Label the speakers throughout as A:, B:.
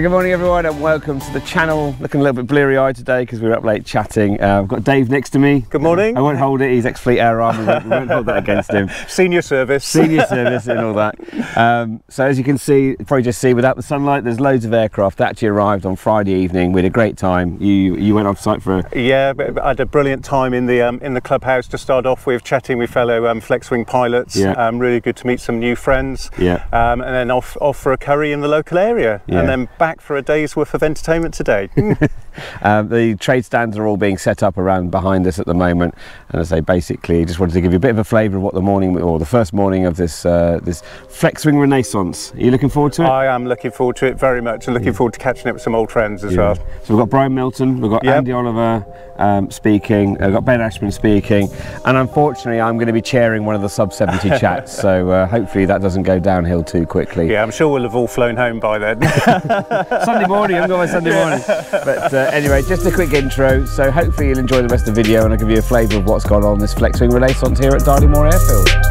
A: So good morning everyone and welcome to the channel. Looking a little bit bleary eyed today because we were up late chatting. Uh, I've got Dave next to me.
B: Good morning.
A: I won't hold it, he's ex-Fleet Air Arm, we won't, we won't hold that against him.
B: Senior service.
A: Senior service and all that. Um, so as you can see, probably just see without the sunlight, there's loads of aircraft that actually arrived on Friday evening. We had a great time. You you went off site for a...
B: Yeah, I had a brilliant time in the um, in the clubhouse to start off with, chatting with fellow um, Flexwing pilots.
A: Yeah.
B: Um, really good to meet some new friends.
A: Yeah.
B: Um, and then off off for a curry in the local area,
A: Yeah.
B: and then back for a day's worth of entertainment today. Hmm.
A: Um, the trade stands are all being set up around behind us at the moment, and as I say, basically, just wanted to give you a bit of a flavour of what the morning or the first morning of this uh, this Flexwing Renaissance. Are you looking forward to it?
B: I am looking forward to it very much, and looking forward to catching up with some old friends as well.
A: So we've got Brian Milton, we've got
B: Yep.
A: Andy Oliver um, speaking, we've got Ben Ashman speaking, and unfortunately, I'm going to be chairing one of the sub 70 chats. So uh, hopefully that doesn't go downhill too quickly.
B: Yeah, I'm sure we'll have all flown home by then.
A: Sunday morning, I'm going Sunday morning. But uh, anyway, just a quick intro. So hopefully you'll enjoy the rest of the video, and I'll give you a flavour of what's gone on this Flexwing Renaissance here at Darley Moor Airfield.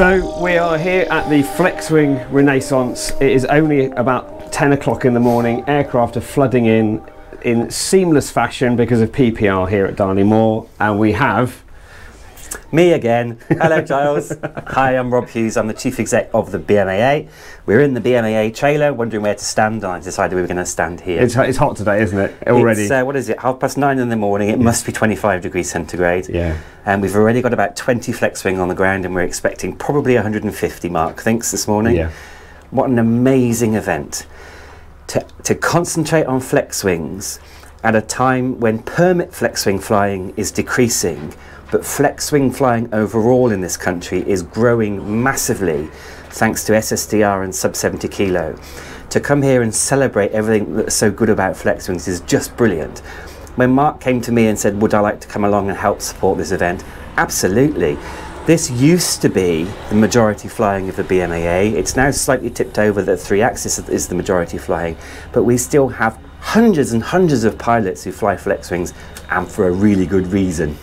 A: So we are here at the Flexwing Renaissance. It is only about 10 o'clock in the morning. Aircraft are flooding in in seamless fashion because of PPR here at Darley Moor, and we have
C: Me again. Hello, Giles. Hi, I'm Rob Hughes. I'm the chief exec of the BMAA. We're in the BMAA trailer, wondering where to stand, and I decided we were going to stand here.
A: it's, it's hot today, isn't it? Already.
C: It's, uh, what is it? Half past nine in the morning. It must be 25 degrees centigrade.
A: Yeah.
C: And we've already got about 20 Flexwing on the ground, and we're expecting probably 150 Mark. Thanks this morning.
A: Yeah.
C: What an amazing event to, to concentrate on flex wings at a time when permit flex wing flying is decreasing, but flex wing flying overall in this country is growing massively thanks to SSDR and sub 70 kilo. To come here and celebrate everything that's so good about flex wings is just brilliant. When Mark came to me and said, Would I like to come along and help support this event? Absolutely. This used to be the majority flying of the BMAA. It's now slightly tipped over that three axis is the majority flying, but we still have hundreds and hundreds of pilots who fly flex wings and for a really good reason.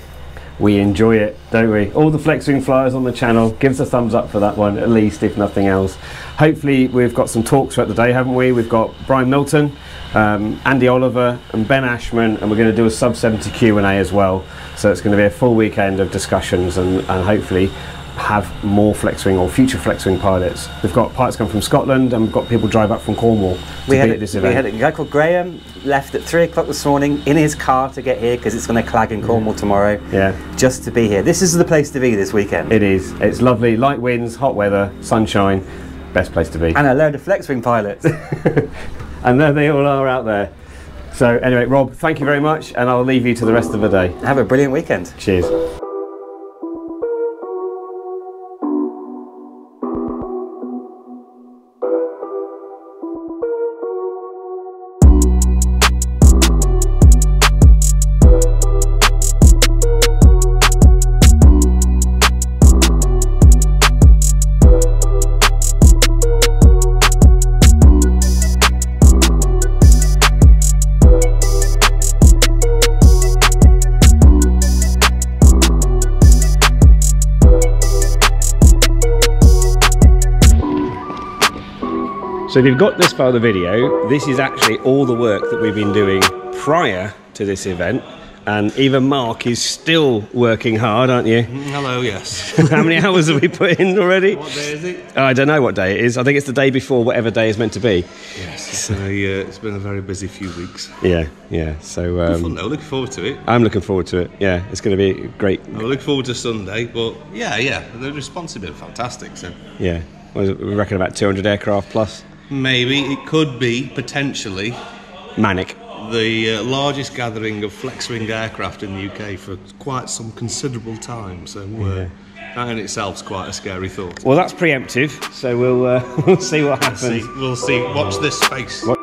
A: We enjoy it, don't we? All the Flexwing flyers on the channel, give us a thumbs up for that one, at least, if nothing else. Hopefully, we've got some talks throughout the day, haven't we? We've got Brian Milton, um, Andy Oliver, and Ben Ashman, and we're going to do a sub 70 Q&A as well. So it's going to be a full weekend of discussions, and, and hopefully have more Flexwing or future Flexwing pilots. We've got pilots come from Scotland, and we've got people drive up from Cornwall to
C: We
A: be
C: had,
A: at this
C: we had a guy called Graham left at three o'clock this morning in his car to get here because it's going to clag in Cornwall tomorrow.
A: Yeah.
C: Just to be here. This is the place to be this weekend.
A: It is. It's lovely. Light winds, hot weather, sunshine. Best place to be.
C: and a load of Flexwing pilots.
A: and there they all are out there. So anyway, Rob, thank you very much, and I'll leave you to the rest of the day.
C: Have a brilliant weekend.
A: Cheers. So if you've got this far of the video, this is actually all the work that we've been doing prior to this event. And even Mark is still working hard, aren't you?
D: Hello, yes.
A: How many hours have we put in already?
D: what day is it?
A: I don't know what day it is. I think it's the day before whatever day is meant to be.
D: Yes, it's been a, uh, it's been a very busy few weeks.
A: Yeah, yeah. So
D: Fun
A: um,
D: though, looking forward to it.
A: I'm looking forward to it. Yeah, it's going to be great.
D: I look forward to Sunday, but yeah, yeah, the response has been fantastic. So
A: Yeah, What is it? we reckon about 200 aircraft plus.
D: Maybe it could be potentially
A: Manic.
D: the uh, largest gathering of flex-wing aircraft in the UK for quite some considerable time. So uh, that in itself is quite a scary thought.
A: Well, that's preemptive, so we'll uh, we'll see what happens.
D: See, we'll see. Watch this space.
A: What-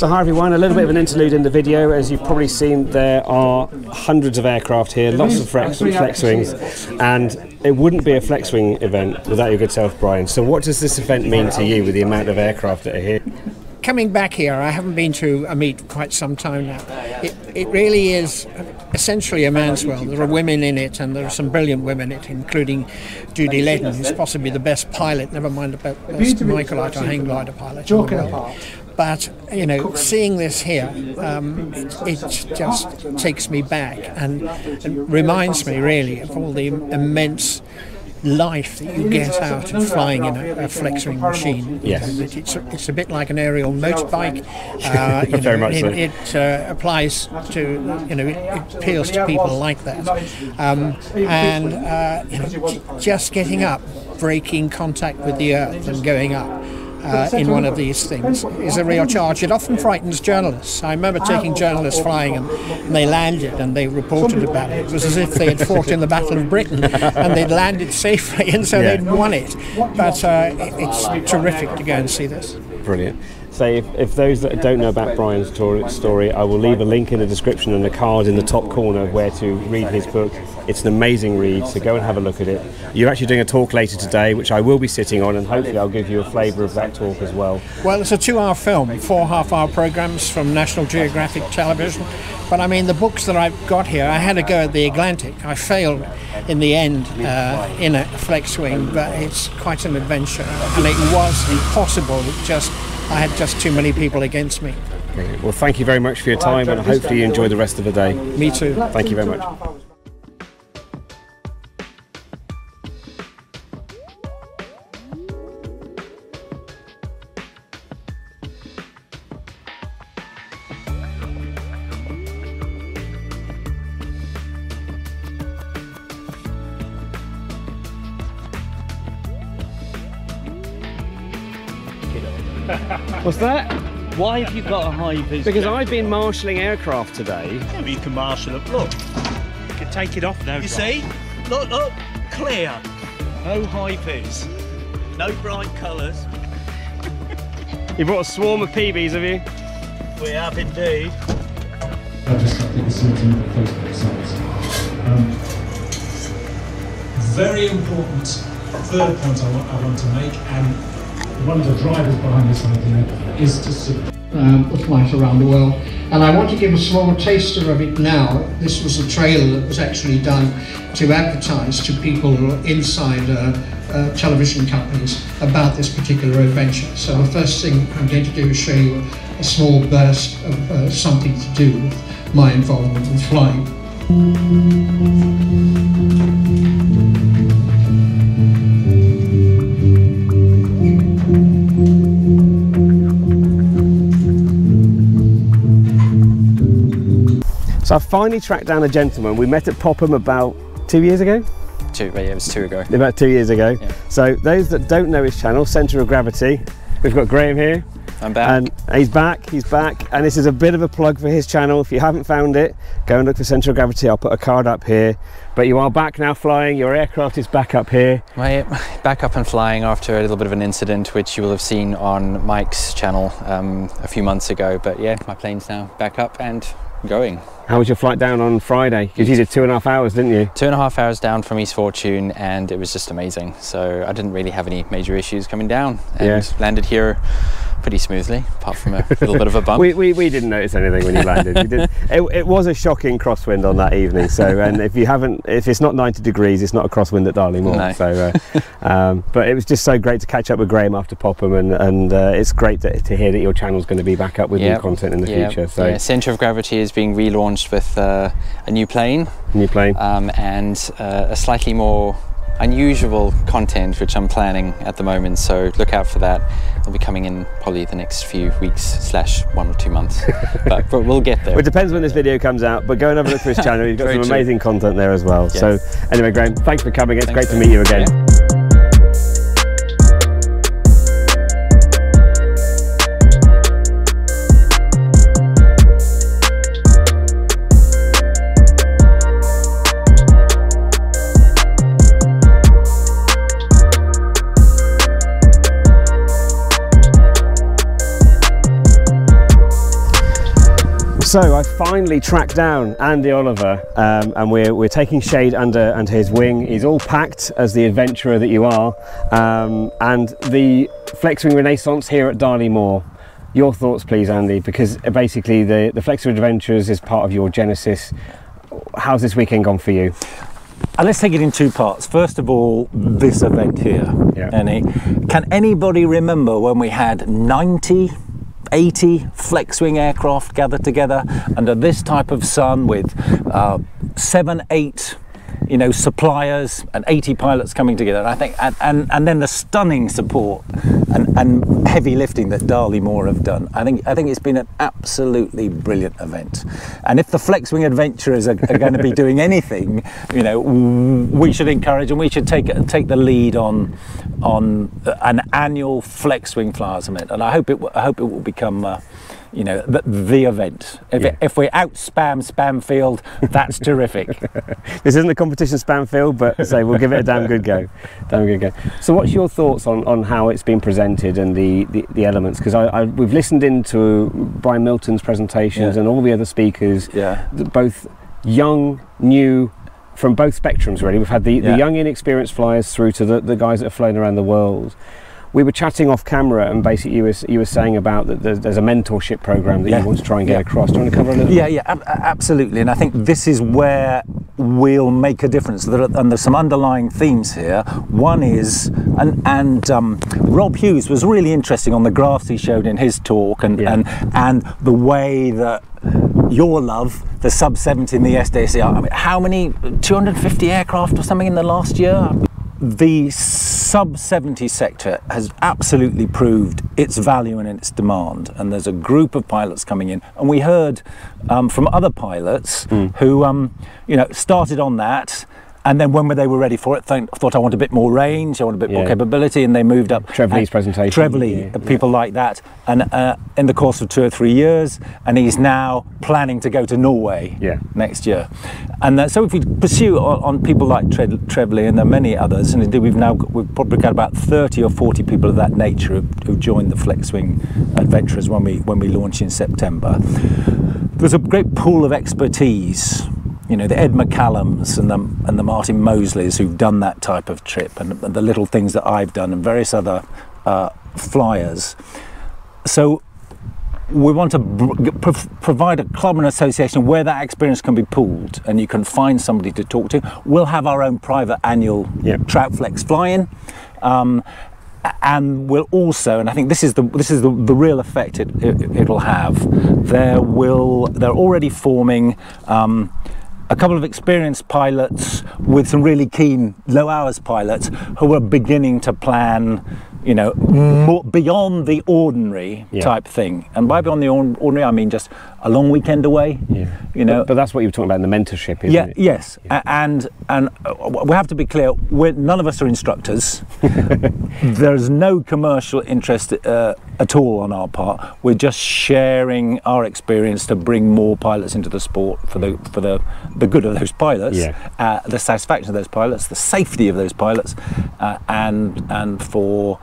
A: So hi everyone, a little bit of an interlude in the video. As you've probably seen, there are hundreds of aircraft here, lots of flex, flex wings, and it wouldn't be a flex wing event without your good self, Brian. So what does this event mean to you with the amount of aircraft that are here?
E: Coming back here, I haven't been to a meet for quite some time now. It, it really is essentially a man's world. There are women in it, and there are some brilliant women in it, including Judy Leden, who's possibly the best pilot, never mind about best Microlight or hang glider pilot. in the world. But you know, seeing this here, um, it, it just takes me back and, and reminds me really of all the immense life that you get out of flying in a, a flex wing machine.
A: Yes.
E: It- It's, it's a bit like an aerial motorbike. Uh, you
A: Very
E: know,
A: much so.
E: it, it uh, applies to, you know, it, it appeals to people like that. Um, and, uh, you know, just getting up, breaking contact with the earth and going up. Uh, in one of these things is a real charge. It often frightens journalists. I remember taking journalists flying and, and they landed and they reported about it. It was as if they had fought in the Battle of Britain and they'd landed safely and so
A: Yeah.
E: they'd won it. But uh, it's terrific to go and see this.
A: Brilliant. So if, if those that don't know about Brian's story, I will leave a link in the description and a card in the top corner where to read his book. It's an amazing read, so go and have a look at it. You're actually doing a talk later today, which I will be sitting on, and hopefully I'll give you a flavour of that talk as well.
E: Well, it's a two-hour film, four half-hour programs from National Geographic Television. But I mean, the books that I've got here, I had to go at the Atlantic. I failed in the end uh, in a flex wing, but it's quite an adventure, and it was impossible. It just I had just too many people against me.
A: Well, thank you very much for your time, and hopefully you enjoy the rest of the day.
E: Me too.
A: Thank you very much. What's that?
F: Why have you got a high vis?
A: Because I've been marshalling aircraft today.
F: you can marshal it. Look, you can take it off now. You see? Look, look, clear. No high vis. No bright colours.
A: You brought a swarm of PBs, have you?
F: We have indeed.
G: I just update the certain Facebook sites. Um, very important third point I want, I want to make, and one of the drivers behind this idea is to support.
H: um, flight around the world. And I want to give a small taster of it now. This was a trailer that was actually done to advertise to people inside uh, uh, television companies about this particular adventure. So the first thing I'm going to do is show you a small burst of uh, something to do with my involvement with flying.
A: So I finally tracked down a gentleman. We met at Popham about two years ago.
I: Two, yeah, it was two ago.
A: About two years ago.
I: Yeah.
A: So those that don't know his channel, Centre of Gravity, we've got Graham here.
I: I'm back.
A: And he's back, he's back. And this is a bit of a plug for his channel. If you haven't found it, go and look for Centre of Gravity. I'll put a card up here. But you are back now flying. Your aircraft is back up here.
I: My back up and flying after a little bit of an incident, which you will have seen on Mike's channel um, a few months ago. But yeah, my plane's now back up and going.
A: How was your flight down on Friday? Because you did two and a half hours, didn't you?
I: Two and a half hours down from East Fortune, and it was just amazing. So I didn't really have any major issues coming down, and
A: Yeah.
I: landed here pretty smoothly, apart from a little bit of a bump.
A: We, we, we didn't notice anything when you landed. It, it was a shocking crosswind on that evening. So, and if you haven't, if it's not 90 degrees, it's not a crosswind at Darley Moor.
I: No.
A: So, uh, um, but it was just so great to catch up with Graham after Popham, and, and uh, it's great to, to hear that your channel's going to be back up with
I: Yep.
A: new content in the
I: Yeah,
A: future. So,
I: yeah, Centre of Gravity is being relaunched with uh, a new plane
A: new plane.
I: um, and uh, a slightly more unusual content which I'm planning at the moment. So look out for that. It'll be coming in probably the next few weeks slash one or two months, but, but we'll get there.
A: Well, it depends when this video comes out, but go and have a look for his channel. He's got some
I: true.
A: amazing content there as well. So, anyway, Graham, thanks for coming. It's
I: Thanks
A: great to meet you again.
I: Yeah.
A: So I finally tracked down Andy Oliver, um, and we're, we're taking shade under under his wing. He's all packed as the adventurer that you are, um, and the Flexwing Renaissance here at Darley Moor. Your thoughts, please, Andy, because basically the the Flexwing Adventurers is part of your genesis. How's this weekend gone for you?
J: And let's take it in two parts. First of all, this event here.
A: Yeah.
J: Any, can anybody remember when we had 90, 80 Flexwing aircraft gathered together under this type of sun with uh, seven, eight, you know, suppliers and 80 pilots coming together? And I think, and, and, and then the stunning support and, and heavy lifting that Darley Moor have done. I think, I think it's been an absolutely brilliant event. And if the Flexwing adventurers are, are going to be doing anything, you know, we should encourage and we should take take the lead on on an annual Flexwing Flyers event. And I hope it I hope it will become. Uh, you know the, the event. If,
A: Yeah.
J: if we out spam Spamfield, that's terrific.
A: This isn't a competition spam field, but say we'll give it a damn good go. Damn good go. So, what's your thoughts on, on how it's been presented and the, the, the elements? Because I, I, we've listened into Brian Milton's presentations
J: Yeah.
A: and all the other speakers,
J: Yeah.
A: both young, new, from both spectrums really. We've had the,
J: Yeah.
A: the young, inexperienced flyers through to the, the guys that have flown around the world. We were chatting off camera, and basically you were, you were saying about that there's, there's a mentorship program that
J: Yeah.
A: you want to try and get
J: Yeah.
A: across. Do you want to cover a little?
J: Yeah, yeah, ab- absolutely. And I think this is where we'll make a difference. There are, and there's some underlying themes here. One is, and, and um, Rob Hughes was really interesting on the graphs he showed in his talk, and,
A: Yeah.
J: and, and the way that your love, the sub 70 in the SSDR, I mean, how many, 250 aircraft or something in the last year? The sub 70 sector has absolutely proved its value and its demand and there's a group of pilots coming in. And we heard um, from other pilots who um, you know started on that and then when they were ready for it think, thought I want a bit more range I want a bit more capability and they moved up
A: Trev Lee's presentation,
J: Trev Lee,
A: yeah,
J: people like that and uh, in the course of two or three years and he's now planning to go to Norway
A: Yeah.
J: next year. And uh, so if we pursue on, on people like Tre- Trev Lee and there are many others, and indeed we've now got, we've probably got about 30 or 40 people of that nature who've, who've joined the Flexwing Adventurers when we when we launch in September. There's a great pool of expertise. You know, the Ed McCallums and the, and the Martin Mosleys who've done that type of trip, and, and the little things that I've done, and various other uh, flyers. So we want to prov- provide a club and association where that experience can be pooled and you can find somebody to talk to. We'll have our own private annual
A: Yep.
J: Trout Flex fly-in. Um, and we'll also, and I think this is the this is the, the real effect it, it it'll have. There will they're already forming um, a couple of experienced pilots with some really keen low hours pilots who were beginning to plan, you know, more beyond the ordinary
A: Yeah.
J: type thing. And by beyond the ordinary, I mean just a long weekend away.
A: Yeah.
J: You know,
A: But, but that's what you were talking about in the mentorship, isn't
J: yeah,
A: it?
J: yes, A- and and uh, we have to be clear. We're, none of us are instructors. There's no commercial interest uh, at all on our part. We're just sharing our experience to bring more pilots into the sport for the for the the good of those pilots,
A: Yeah.
J: uh, the satisfaction of those pilots, the safety of those pilots, uh, and and for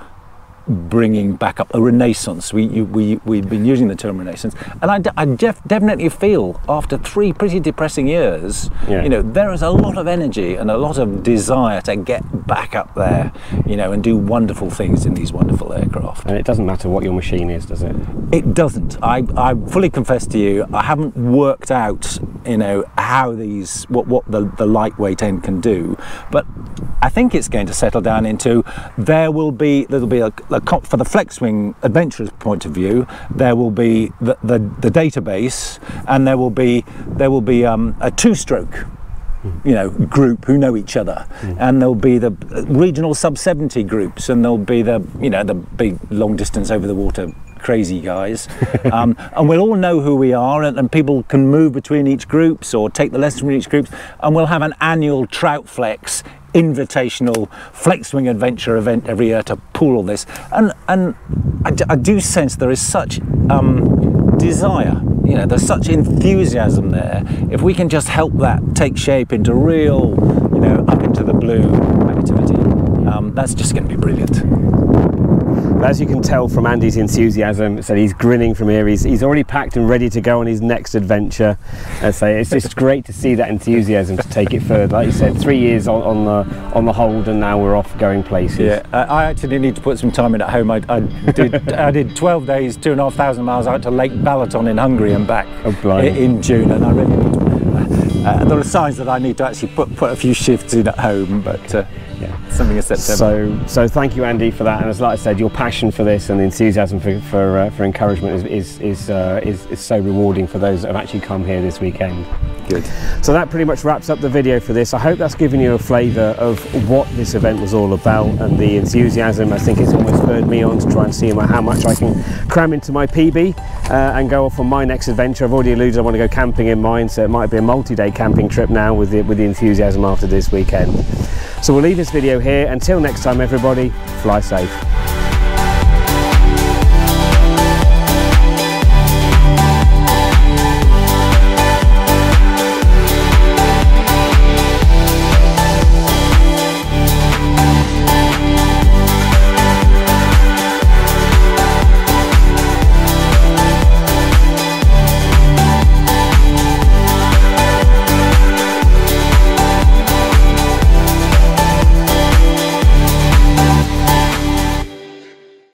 J: bringing back up a renaissance. We, you, we, we've been using the term renaissance, and I def- definitely feel after three pretty depressing years,
A: Yeah.
J: you know, there is a lot of energy and a lot of desire to get back up there, you know, and do wonderful things in these wonderful aircraft.
A: And it doesn't matter what your machine is, does it?
J: It doesn't. I, I fully confess to you, I haven't worked out, you know, how these, what, what the, the lightweight end can do, but I think it's going to settle down into there will be, there'll be a, a for the Flexwing adventurers point of view, there will be the, the, the database and there will be, there will be um, a two-stroke you know, group who know each other, and there'll be the regional sub 70 groups, and there'll be the, you know, the big long distance over the water crazy guys, um, and we'll all know who we are, and, and people can move between each groups or take the lessons from each group, and we'll have an annual Trout Flex invitational flex wing adventure event every year to pool all this. And and I do sense there is such um, desire you know there's such enthusiasm there. If we can just help that take shape into real you know up into the blue activity um, that's just going to be brilliant
A: As you can tell from Andy's enthusiasm, so he's grinning from here. He's, he's already packed and ready to go on his next adventure. And so it's just great to see that enthusiasm to take it further. Like you said, three years on, on the on the hold, and now we're off going places.
J: Yeah, I I actually need to put some time in at home. I, I did I did 12 days, two and a half thousand miles out to Lake Balaton in Hungary and back
A: Oh,
J: in June, and I really need to, uh, there are signs that I need to actually put put a few shifts in at home, but uh, yeah, something in September.
A: So, so thank you, Andy, for that. And as like I said, your passion for this and the enthusiasm for for, uh, for encouragement is is is, uh, is is so rewarding for those that have actually come here this weekend.
J: Good.
A: So that pretty much wraps up the video for this. I hope that's given you a flavour of what this event was all about and the enthusiasm. I think it's almost spurred me on to try and see how much I can cram into my PB uh, and go off on my next adventure. I've already alluded I want to go camping in mine, so it might be a multi-day camping trip now with the, with the enthusiasm after this weekend. So we'll leave this video here. Until next time, everybody, fly safe.